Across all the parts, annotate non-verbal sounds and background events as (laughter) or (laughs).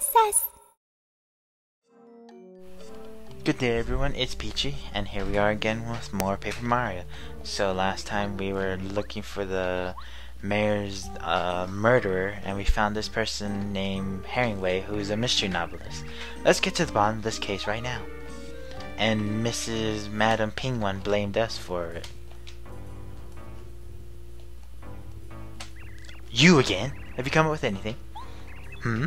princess. Good day everyone, it's Peachy, and here we are again with more Paper Mario. So last time we were looking for the mayor's uh, murderer, and we found this person named Herringway, who's a mystery novelist. Let's get to the bottom of this case right now. And Mrs. Madam Penguin blamed us for it. You again? Have you come up with anything? Hmm?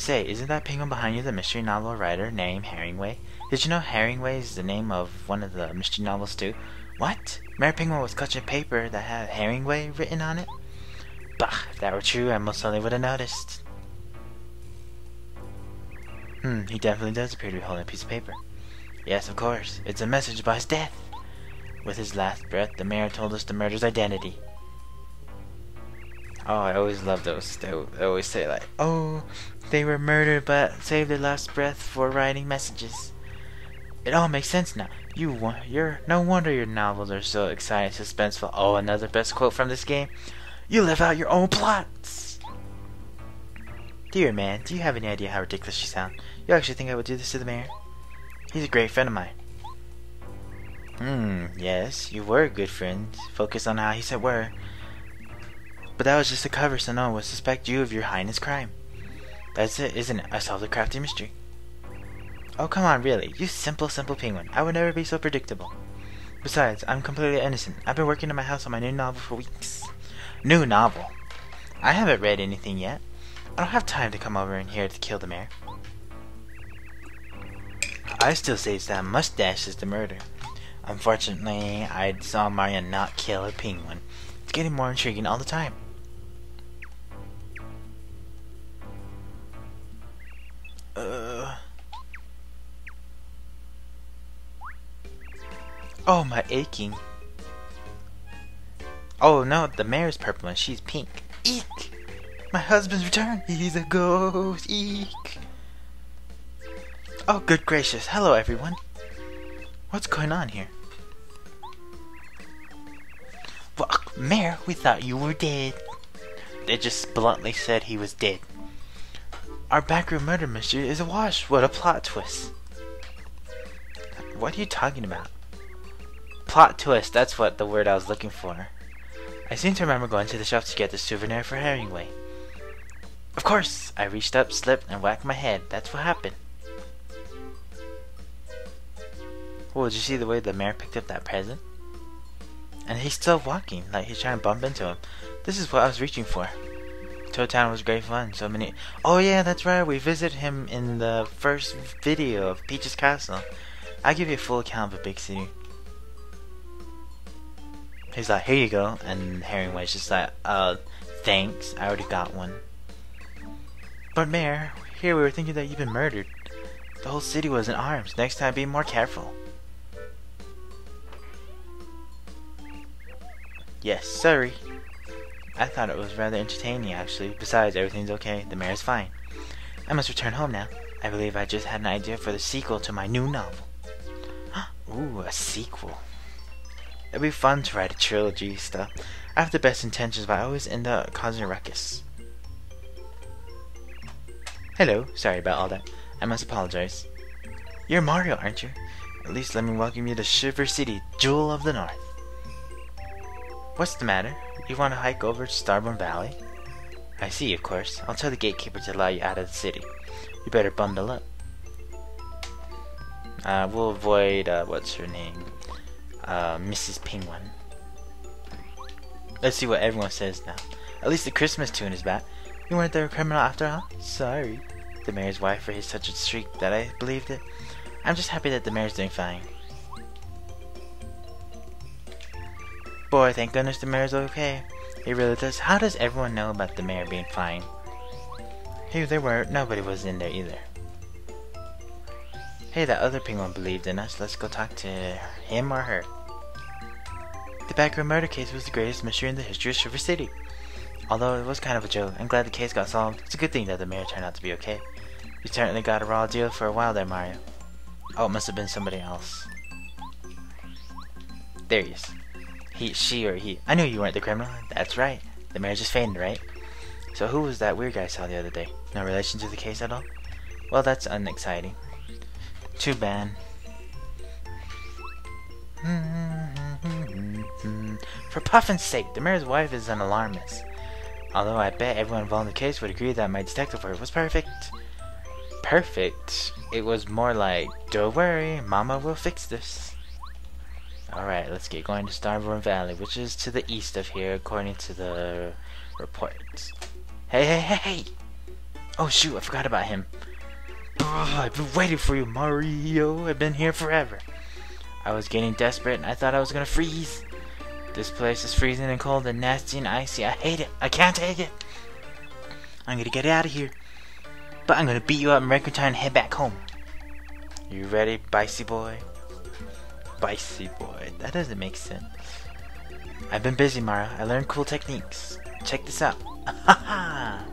Say, isn't that penguin behind you the mystery novel writer named Herringway? Did you know Herringway is the name of one of the mystery novels too? What? Mayor Penguin was clutching paper that had Herringway written on it? Bah, if that were true, I most certainly would have noticed. Hmm, he definitely does appear to be holding a piece of paper. Yes, of course. It's a message about his death. With his last breath, the mayor told us the murderer's identity. Oh, I always love those. They always say like, "Oh, they were murdered but saved their last breath for writing messages." It all makes sense now. You, you're no wonder your novels are so exciting, and suspenseful. Oh, another best quote from this game: "You live out your own plots." Dear man, do you have any idea how ridiculous you sound? You actually think I would do this to the mayor? He's a great friend of mine. Hmm, yes, you were good friend. Focus on how he said were. But that was just a cover so no one would suspect you of your highness crime. That's it, isn't it? I solved the crafty mystery. Oh, come on, really. You simple, simple penguin. I would never be so predictable. Besides, I'm completely innocent. I've been working in my house on my new novel for weeks. New novel? I haven't read anything yet. I don't have time to come over in here to kill the mayor. I still say it's that mustache is the murder. Unfortunately, I saw Mario not kill a penguin. It's getting more intriguing all the time. Uh. Oh, my aching. Oh no, the mayor's purple and she's pink. Eek! My husband's returned. He's a ghost. Eek! Oh, good gracious. Hello, everyone. What's going on here? Well, Mayor, we thought you were dead. They just bluntly said he was dead. Our backroom murder mystery is a wash. What a plot twist. What are you talking about? Plot twist, that's what the word I was looking for. I seem to remember going to the shop to get the souvenir for Herringway. Of course! I reached up, slipped, and whacked my head. That's what happened. Well, did you see the way the mayor picked up that present? And he's still walking, like he's trying to bump into him. This is what I was reaching for. Toad Town was great fun. So many. Oh yeah, that's right. We visited him in the first video of Peach's Castle. I'll give you a full account of a big city. He's like, here you go, and Herringway's just like, uh, thanks. I already got one. But Mayor, here we were thinking that you've been murdered. The whole city was in arms. Next time, be more careful. Yes, sorry. I thought it was rather entertaining, actually. Besides, everything's okay. The mayor's fine. I must return home now. I believe I just had an idea for the sequel to my new novel. (gasps) Ooh, a sequel. It'd be fun to write a trilogy stuff. I have the best intentions, but I always end up causing a ruckus. Hello, sorry about all that. I must apologize. You're Mario, aren't you? At least let me welcome you to Shiver City, Jewel of the North. What's the matter? You want to hike over to Starborn Valley? I see, of course. I'll tell the gatekeeper to allow you out of the city. You better bundle up. Uh, we'll avoid, uh, what's her name? Uh, Mrs. Penguin. Let's see what everyone says now. At least the Christmas tune is back. You weren't the criminal after all? Sorry. The mayor's wife raised such a shriek that I believed it. I'm just happy that the mayor's doing fine. Boy, thank goodness the mayor's okay. He really does. How does everyone know about the mayor being fine? Hey, there were nobody was in there either. Hey, that other penguin believed in us. Let's go talk to him or her. The backroom murder case was the greatest mystery in the history of Shiver City. Although it was kind of a joke, I'm glad the case got solved. It's a good thing that the mayor turned out to be okay. You certainly got a raw deal for a while there, Mario. Oh, it must have been somebody else. There he is. He, she, or he. I knew you weren't the criminal. That's right. The mayor just fainted, right? So who was that weird guy I saw the other day? No relation to the case at all? Well, that's unexciting. Too bad. (laughs) For Puffin's sake, the mayor's wife is an alarmist. Although I bet everyone involved in the case would agree that my detective work was perfect. Perfect? It was more like, don't worry, Mama will fix this. Alright, let's get going to Starborn Valley, which is to the east of here, according to the reports. Hey, hey, hey, hey! Oh shoot, I forgot about him. Oh, I've been waiting for you, Mario. I've been here forever. I was getting desperate and I thought I was gonna freeze. This place is freezing and cold and nasty and icy. I hate it. I can't take it. I'm gonna get out of here. But I'm gonna beat you up in record time and head back home. You ready, Bicey boy? Bicey boy. That doesn't make sense. I've been busy, Mara. I learned cool techniques. Check this out. (laughs)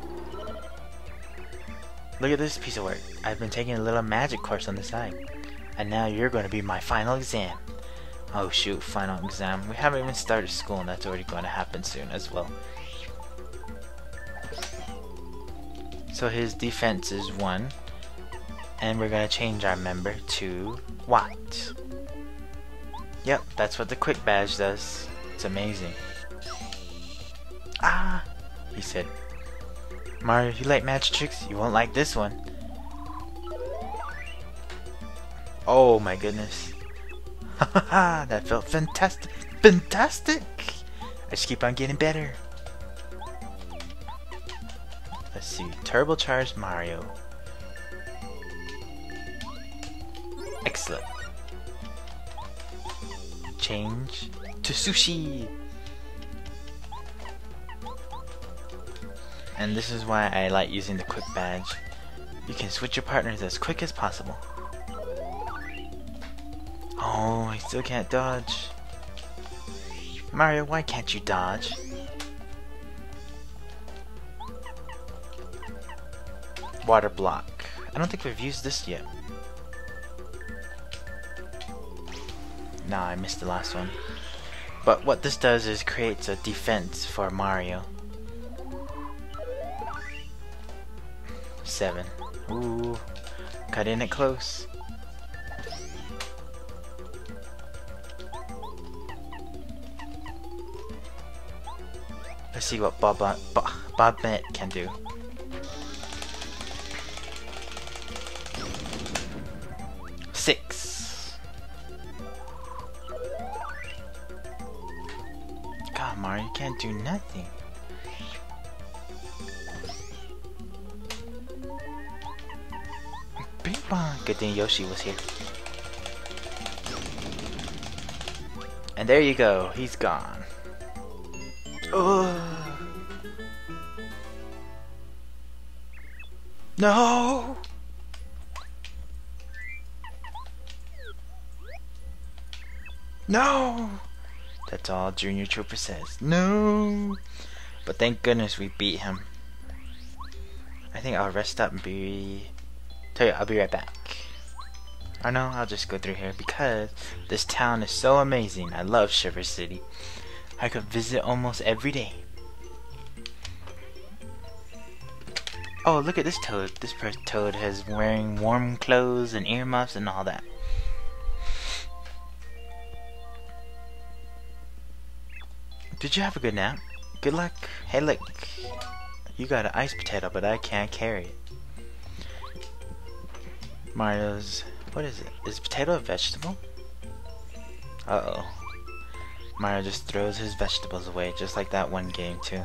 Look at this piece of work. I've been taking a little magic course on the side. And now you're going to be my final exam. Oh shoot, final exam. We haven't even started school and that's already going to happen soon as well. So his defense is 1. And we're going to change our member to Watt. Yep, that's what the quick badge does. It's amazing. Ah, he said. Mario, you like magic tricks? You won't like this one. Oh my goodness. Ha (laughs) that felt fantastic. Fantastic! I just keep on getting better. Let's see. Turbocharged Mario. Excellent. Change to Sushie. And this is why I like using the quick badge. You can switch your partners as quick as possible. Oh, I still can't dodge. Mario, why can't you dodge? Water block. I don't think we've used this yet. Nah, I missed the last one. But what this does is creates a defense for Mario. Seven. Ooh, cut in it close. Let's see what Bob Bob, Bennett can do. Six. Can't do nothing. Bing bong. Good thing Yoshi was here. And there you go. He's gone. Oh. No. No. That's all Junior Troopa says. No. But thank goodness we beat him. I think I'll rest up and be... Tell you, I'll be right back. I know, I'll just go through here because this town is so amazing. I love Shiver City. I could visit almost every day. Oh, look at this toad. This toad has wearing warm clothes and earmuffs and all that. Did you have a good nap? Good luck. Hey, look. You got an ice potato, but I can't carry it. Mario's... What is it? Is potato a vegetable? Uh-oh. Mario just throws his vegetables away, just like that one game too.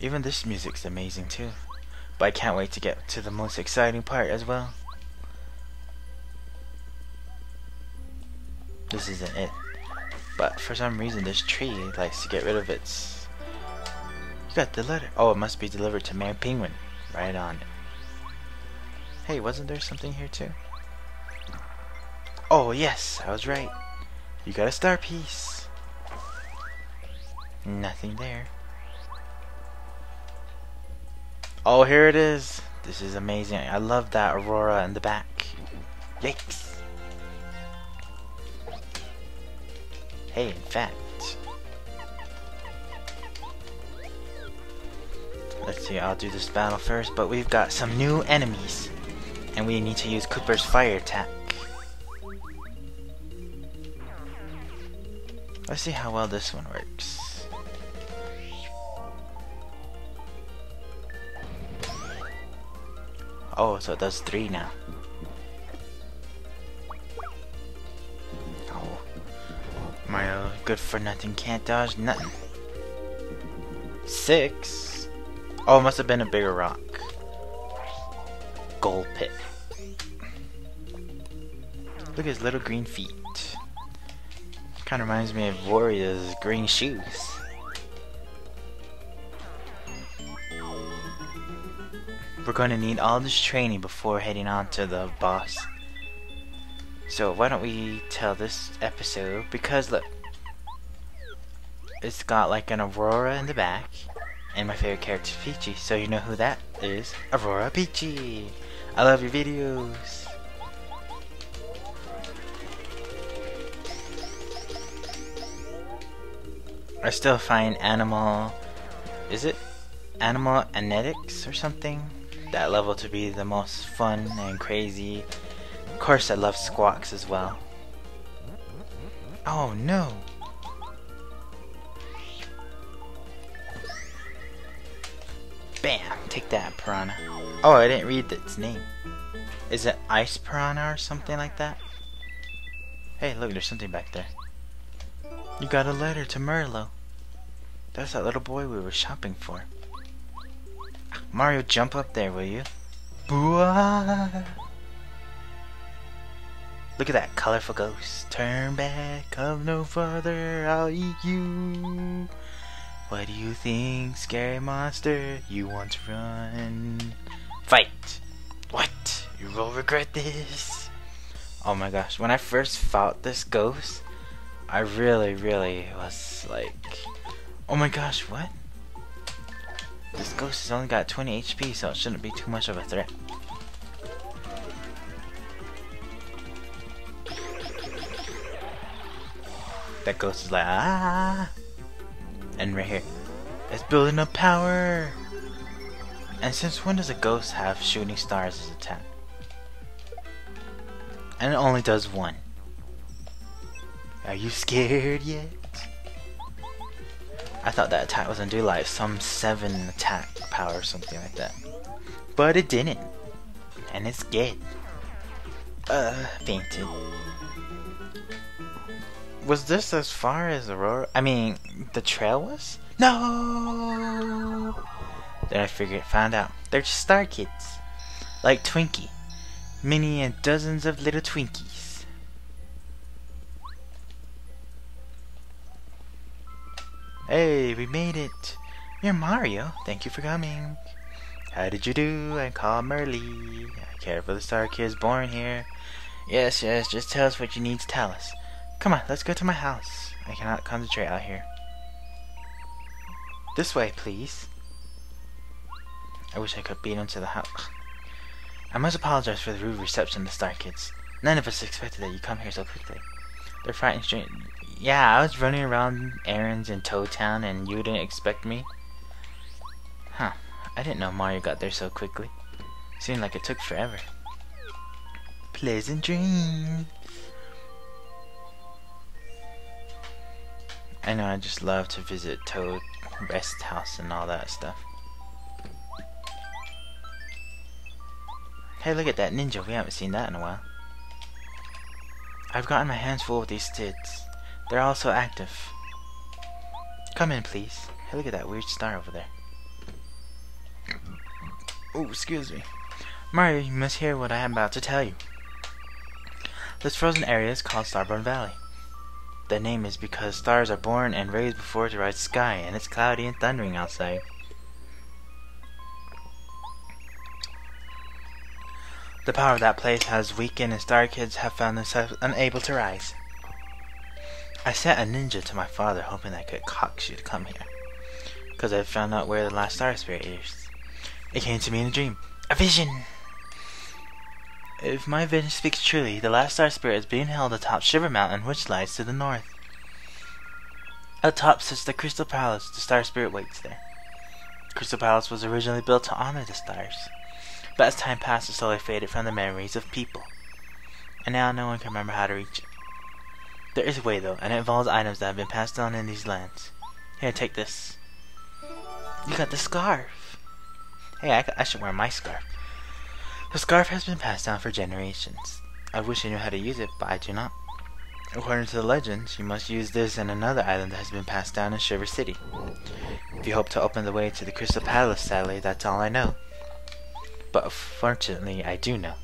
Even this music's amazing too. But I can't wait to get to the most exciting part as well. This isn't it. But for some reason this tree likes to get rid of its... You got the letter. Oh, it must be delivered to Mayor Penguin. Right on. Hey, wasn't there something here too? Oh, yes, I was right. You got a star piece. Nothing there. Oh, here it is. This is amazing. I love that aurora in the back. Yikes. Hey, in fact. Let's see, I'll do this battle first, but we've got some new enemies. And we need to use Kooper's fire attack. Let's see how well this one works. Oh, so it does three now. Good for nothing, can't dodge nothing. Six? Oh, it must have been a bigger rock. Gulpit. Look at his little green feet. Kind of reminds me of Wario's green shoes. We're going to need all this training before heading on to the boss. So why don't we tell this episode, because look, it's got like an Aurora in the back, and my favorite character is Peachy, so you know who that is, Aurora Peachy. I love your videos. I still find animal, is it animal anetics or something? that level to be the most fun and crazy. Of course, I love squawks as well. Oh no! Take that, piranha. Oh, I didn't read its name. Is it Ice Piranha or something like that? Hey, look, there's something back there. You got a letter to Merlow. That's that little boy we were shopping for. Mario, jump up there, will you? Booah! Look at that colorful ghost. Turn back, come no further, I'll eat you. What do you think, scary monster? You want to run? Fight! What? You will regret this. Oh my gosh, when I first fought this ghost, I really, really was like, oh my gosh, what? This ghost has only got 20 HP, so it shouldn't be too much of a threat. That ghost is like, ah! And right here, it's building up power! And since when does a ghost have shooting stars as a attack? And it only does one. Are you scared yet? I thought that attack was gonna do like some 7 attack power or something like that. But it didn't. And it's good. Uh, fainted. Was this as far as Aurora? I mean, the trail was? No! Then I figured, found out. They're just star kids. Like Twinkie. Many and dozens of little Twinkies. Hey, we made it! You're Mario. Thank you for coming. How did you do? I'm called Merlee. I care for the star kids born here. Yes, yes, just tell us what you need to tell us. Come on, let's go to my house. I cannot concentrate out here. This way, please. I wish I could beat into the house. I must apologize for the rude reception of the Star Kids. None of us expected that you come here so quickly. They're frightened straight. Yeah, I was running around errands in Toad Town and you didn't expect me? Huh. I didn't know Mario got there so quickly. Seemed like it took forever. Pleasant dreams. I know I just love to visit Toad Rest House and all that stuff. Hey, look at that ninja. We haven't seen that in a while. I've gotten my hands full with these stids. They're all so active. Come in, please. Hey, look at that weird star over there. Oh, excuse me. Mario, you must hear what I am about to tell you. This frozen area is called Starborn Valley. The name is because stars are born and raised before the rise sky, and it's cloudy and thundering outside. The power of that place has weakened and star kids have found themselves unable to rise. I sent a ninja to my father hoping I could coax you to come here. Because I found out where the last star spirit is. It came to me in a dream. A vision! If my vision speaks truly, the last star spirit is being held atop Shiver Mountain, which lies to the north. Atop sits the Crystal Palace. The Star Spirit waits there. Crystal Palace was originally built to honor the stars, but as time passed, it slowly faded from the memories of people, and now no one can remember how to reach it. There is a way though, and it involves items that have been passed on in these lands. Here, take this. You got the scarf. Hey, I, I should wear my scarf. The scarf has been passed down for generations. I wish I knew how to use it, but I do not. According to the legends, you must use this and another item that has been passed down in Shiver City. If you hope to open the way to the Crystal Palace, sadly, that's all I know. But fortunately, I do know.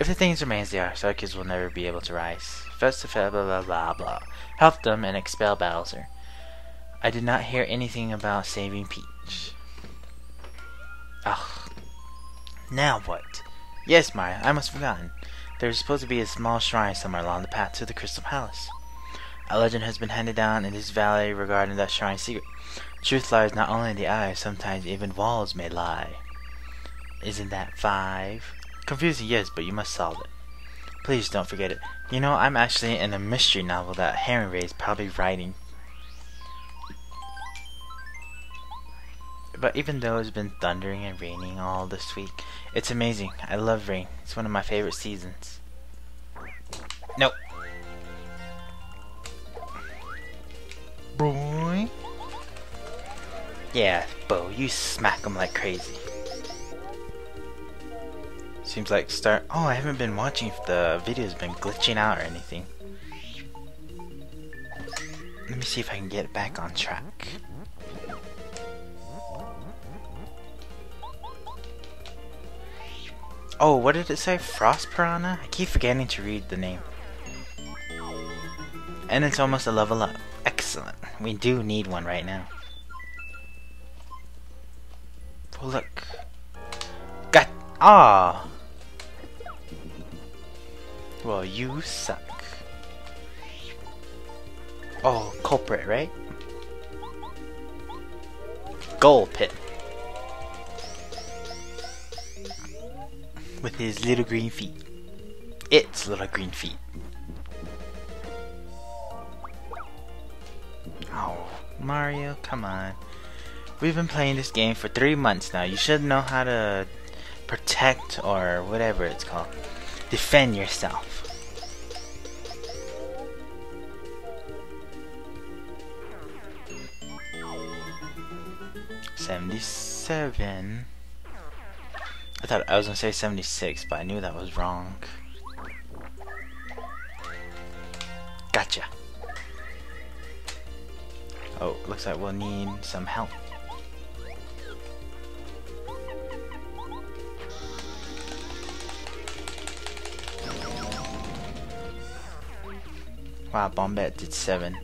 If the things remain as they are, Star Kids will never be able to rise. First, blah blah blah blah. Help them and expel Bowser. I did not hear anything about saving Peach. Ugh. Now what? Yes, Maya, I must have forgotten. There is supposed to be a small shrine somewhere along the path to the Crystal Palace. A legend has been handed down in this valley regarding that shrine's secret. Truth lies not only in the eyes, sometimes even walls may lie. Isn't that five? Confusing, yes, but you must solve it. Please don't forget it. You know, I'm actually in a mystery novel that Harry is probably writing. But even though it's been thundering and raining all this week, it's amazing. I love rain. It's one of my favorite seasons. Nope. Boy. Yeah, Bo, you smack them like crazy. Seems like start. Oh, I haven't been watching if the video's been glitching out or anything. Let me see if I can get back on track. Oh, what did it say? Frost Piranha? I keep forgetting to read the name. And it's almost a level up. Excellent. We do need one right now. Oh, look. Got. Ah. Well, you suck. Oh, culprit, right? Gulpit. With his little green feet. Its little green feet. Oh, Mario, come on. We've been playing this game for three months now. You should know how to protect or whatever it's called. Defend yourself. Seventy-seven. I thought I was gonna say 76, but I knew that was wrong. Gotcha. Oh, looks like we'll need some help. Wow, Bombette did 7.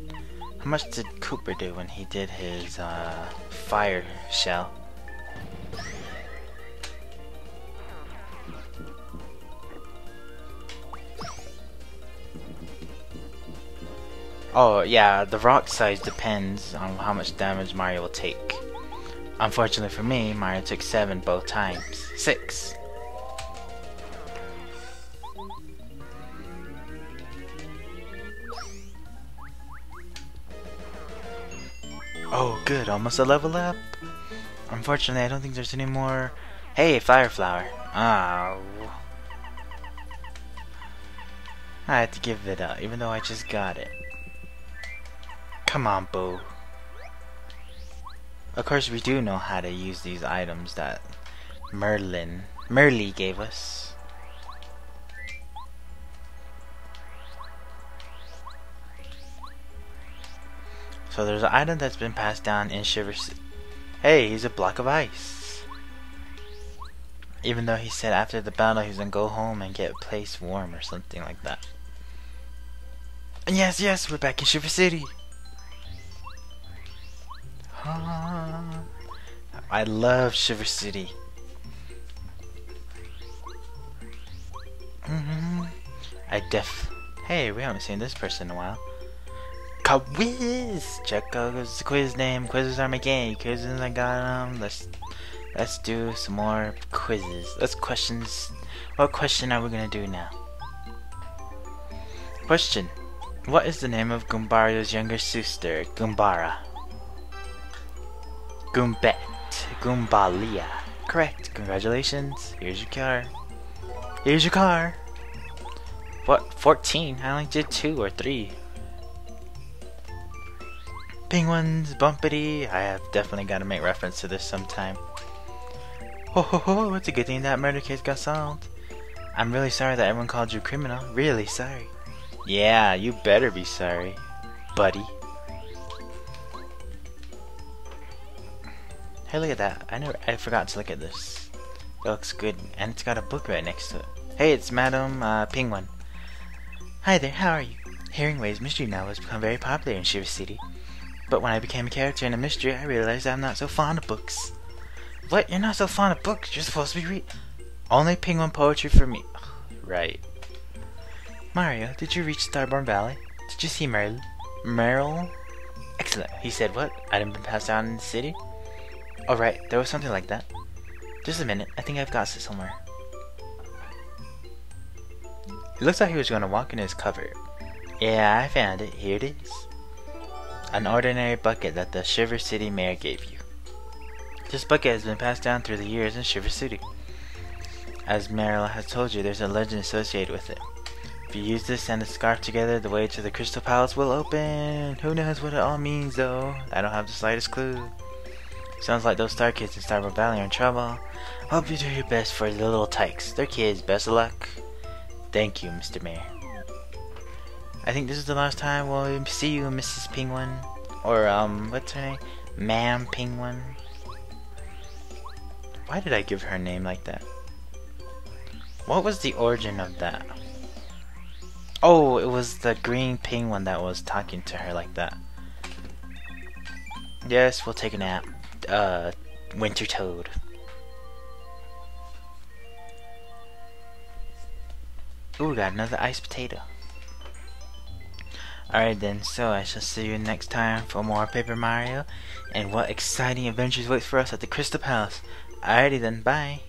How much did Kooper do when he did his uh, fire shell? Oh, yeah, the rock size depends on how much damage Mario will take. Unfortunately for me, Mario took 7 both times. 6! Oh, good, almost a level up. Unfortunately, I don't think there's any more... Hey, Fire Flower. Ah. I had to give it up, even though I just got it. Come on, Boo. Of course, we do know how to use these items that Merlin, Merly gave us. So there's an item that's been passed down in Shiver Hey, he's a block of ice. Even though he said after the battle he's gonna go home and get a place warm or something like that. And yes, yes, we're back in Shiver City. I love Shiver City. Mm -hmm. I def. Hey, we haven't seen this person in a while. Quiz! Check out the quiz name. Quizzes are my game. Quizzes I got them. Let's let's do some more quizzes. Let's questions. What question are we gonna do now? Question: What is the name of Goombario's younger sister, Goombara? Goombet. Goombalia. Correct. Congratulations. Here's your car. Here's your car. What? 14? I only did 2 or 3. Penguins, Bumpity. I have definitely got to make reference to this sometime. Ho ho ho, it's a good thing that murder case got solved. I'm really sorry that everyone called you criminal. Really sorry. Yeah, you better be sorry, buddy. Hey, look at that. I never, I forgot to look at this. It looks good, and it's got a book right next to it. Hey, it's Madam uh, Penguin. Hi there, how are you? Herringway's Mystery Novel has become very popular in Shiver City. But when I became a character in a mystery, I realized I'm not so fond of books. What? You're not so fond of books? You're supposed to be read... Only penguin poetry for me. right. Mario, did you reach Starborn Valley? Did you see Merle? Merle? Excellent. He said what? Item been passed down in the city? Oh right, there was something like that. Just a minute, I think I've got it somewhere. It looks like he was going to walk in his cupboard. Yeah, I found it. Here it is. An ordinary bucket that the Shiver City mayor gave you. This bucket has been passed down through the years in Shiver City. As Merle has told you, there's a legend associated with it. If you use this and the scarf together, the way to the Crystal Palace will open. Who knows what it all means, though? I don't have the slightest clue. Sounds like those Star Kids in Starborn Valley are in trouble. Hope you do your best for the little tykes. They're kids. Best of luck. Thank you, Mr. Mayor. I think this is the last time we'll see you, Mrs. Penguin. Or, um, what's her name? Ma'am Penguin. Why did I give her a name like that? What was the origin of that? Oh, it was the green penguin that was talking to her like that. Yes, we'll take a nap uh, Winter Toad. Ooh, we got another iced potato. Alright then, so I shall see you next time for more Paper Mario and what exciting adventures wait for us at the Crystal Palace. Alrighty then, bye.